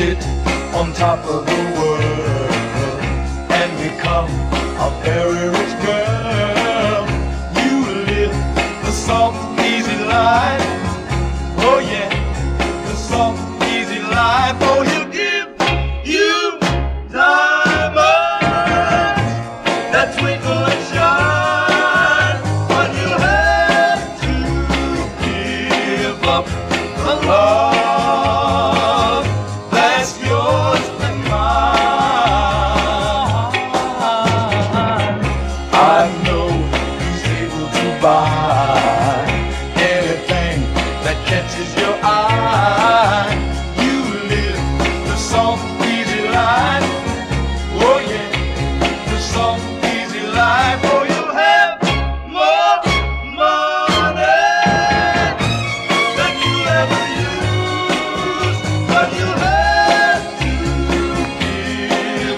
on top of the world and become a very rich girl. You live the soft, easy life. Oh yeah, the soft, easy life. Oh, he'll give you diamonds that twinkle and shine,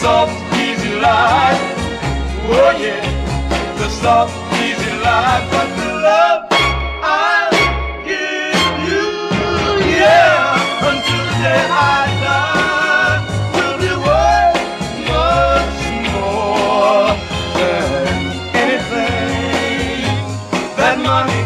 Soft, easy life. Oh yeah, the soft, easy life, but the love I'll give you, yeah, until the day I die, will be worth much more than anything that money